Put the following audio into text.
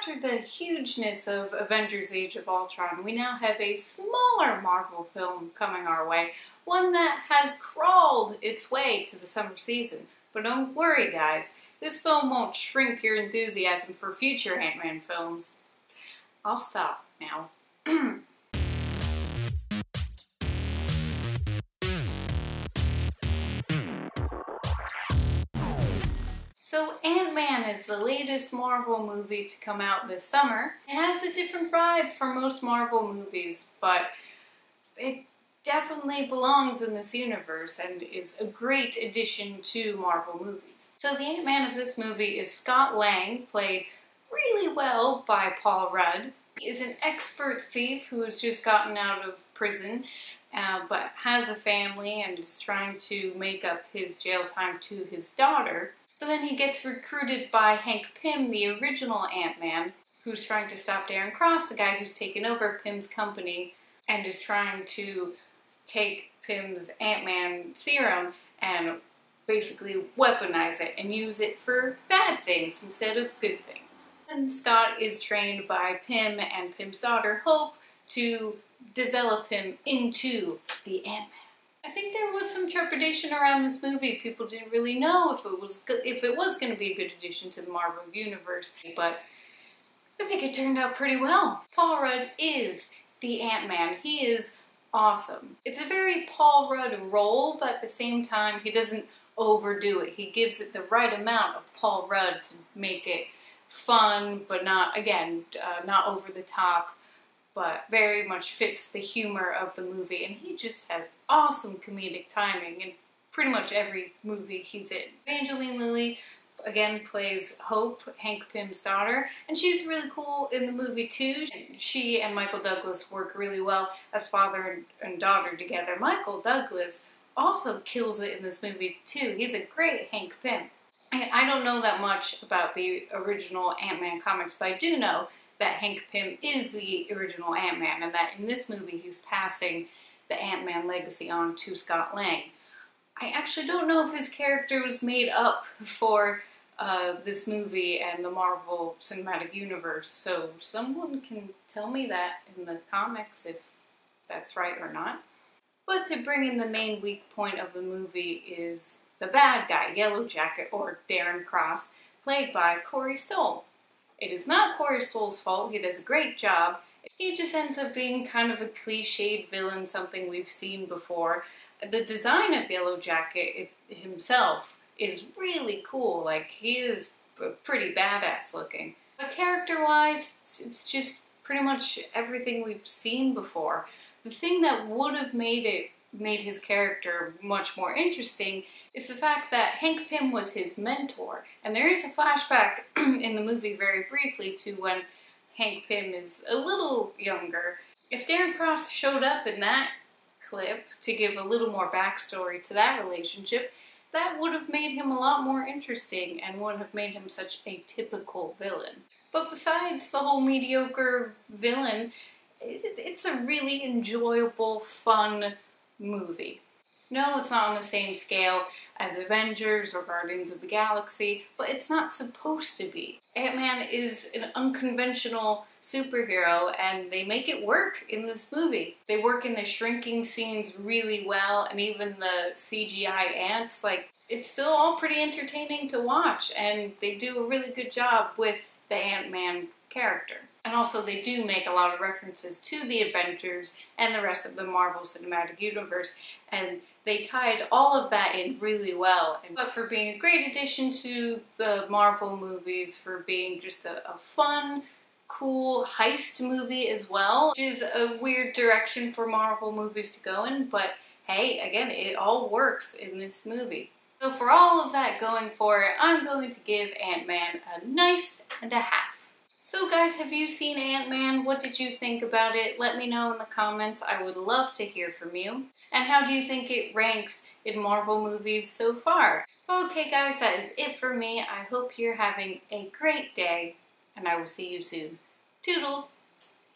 after the hugeness of Avengers Age of Ultron, we now have a smaller Marvel film coming our way, one that has crawled its way to the summer season. But don't worry, guys, this film won't shrink your enthusiasm for future Ant-Man films. I'll stop now. So Ant-Man is the latest Marvel movie to come out this summer. It has a different vibe from most Marvel movies, but it definitely belongs in this universe and is a great addition to Marvel movies. So the Ant-Man of this movie is Scott Lang, played really well by Paul Rudd. He is an expert thief who has just gotten out of prison uh, but has a family and is trying to make up his jail time to his daughter. But then he gets recruited by Hank Pym, the original Ant-Man, who's trying to stop Darren Cross, the guy who's taken over Pym's company and is trying to take Pym's Ant-Man serum and basically weaponize it and use it for bad things instead of good things. And Scott is trained by Pym and Pym's daughter Hope to develop him into the Ant-Man. I think there was some trepidation around this movie. People didn't really know if it was if it was going to be a good addition to the Marvel universe, but I think it turned out pretty well. Paul Rudd is the Ant-Man. He is awesome. It's a very Paul Rudd role, but at the same time, he doesn't overdo it. He gives it the right amount of Paul Rudd to make it fun, but not, again, uh, not over the top but very much fits the humor of the movie. And he just has awesome comedic timing in pretty much every movie he's in. Evangeline Lilly again plays Hope, Hank Pym's daughter, and she's really cool in the movie too. She and Michael Douglas work really well as father and daughter together. Michael Douglas also kills it in this movie too. He's a great Hank Pym. I don't know that much about the original Ant-Man comics, but I do know that Hank Pym is the original Ant-Man and that in this movie he's passing the Ant-Man legacy on to Scott Lang. I actually don't know if his character was made up for uh, this movie and the Marvel Cinematic Universe, so someone can tell me that in the comics if that's right or not. But to bring in the main weak point of the movie is the bad guy, Yellow Jacket, or Darren Cross, played by Corey Stoll. It is not Corey Stoll's fault, he does a great job. He just ends up being kind of a cliched villain, something we've seen before. The design of Yellow Jacket himself is really cool, like he is pretty badass looking. But character-wise, it's just pretty much everything we've seen before. The thing that would have made it made his character much more interesting is the fact that Hank Pym was his mentor. And there is a flashback in the movie very briefly to when Hank Pym is a little younger. If Darren Cross showed up in that clip to give a little more backstory to that relationship, that would have made him a lot more interesting and wouldn't have made him such a typical villain. But besides the whole mediocre villain, it's a really enjoyable, fun movie. No, it's not on the same scale as Avengers or Guardians of the Galaxy, but it's not supposed to be. Ant-Man is an unconventional superhero and they make it work in this movie. They work in the shrinking scenes really well and even the CGI ants, like, it's still all pretty entertaining to watch and they do a really good job with the Ant-Man character. And also they do make a lot of references to the Avengers and the rest of the Marvel Cinematic Universe and they tied all of that in really well. But for being a great addition to the Marvel movies, for being just a, a fun, cool heist movie as well, which is a weird direction for Marvel movies to go in, but hey, again, it all works in this movie. So for all of that going for it, I'm going to give Ant-Man a nice and a half. So guys, have you seen Ant-Man? What did you think about it? Let me know in the comments. I would love to hear from you. And how do you think it ranks in Marvel movies so far? Okay guys, that is it for me. I hope you're having a great day, and I will see you soon. Toodles!